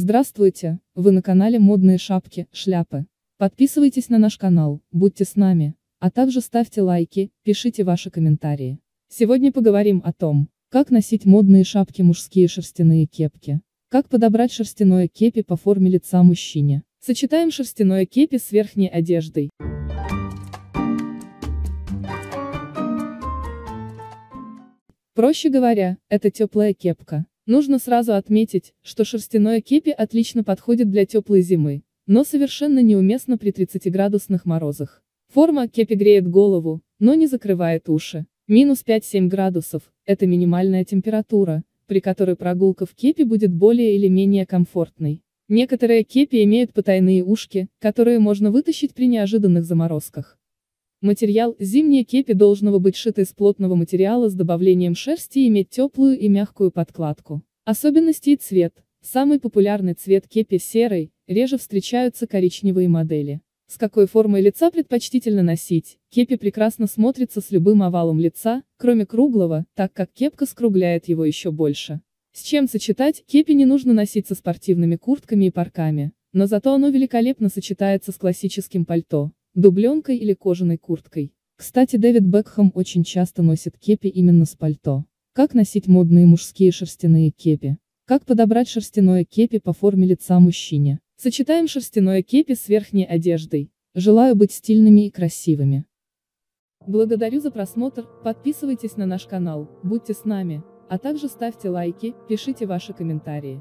Здравствуйте, вы на канале Модные шапки, шляпы. Подписывайтесь на наш канал, будьте с нами, а также ставьте лайки, пишите ваши комментарии. Сегодня поговорим о том, как носить модные шапки мужские шерстяные кепки. Как подобрать шерстяное кепи по форме лица мужчине. Сочетаем шерстяное кепи с верхней одеждой. Проще говоря, это теплая кепка. Нужно сразу отметить, что шерстяное кепи отлично подходит для теплой зимы, но совершенно неуместно при 30-градусных морозах. Форма кепи греет голову, но не закрывает уши. Минус 5-7 градусов – это минимальная температура, при которой прогулка в кепи будет более или менее комфортной. Некоторые кепи имеют потайные ушки, которые можно вытащить при неожиданных заморозках. Материал зимнее кепи должного быть шито из плотного материала с добавлением шерсти и иметь теплую и мягкую подкладку. Особенности и цвет. Самый популярный цвет кепи серый, реже встречаются коричневые модели. С какой формой лица предпочтительно носить? Кепи прекрасно смотрится с любым овалом лица, кроме круглого, так как кепка скругляет его еще больше. С чем сочетать? Кепи не нужно носить со спортивными куртками и парками, но зато оно великолепно сочетается с классическим пальто дубленкой или кожаной курткой. Кстати Дэвид Бекхэм очень часто носит кепи именно с пальто. Как носить модные мужские шерстяные кепи? Как подобрать шерстяное кепи по форме лица мужчине? Сочетаем шерстяное кепи с верхней одеждой. Желаю быть стильными и красивыми. Благодарю за просмотр, подписывайтесь на наш канал, будьте с нами, а также ставьте лайки, пишите ваши комментарии.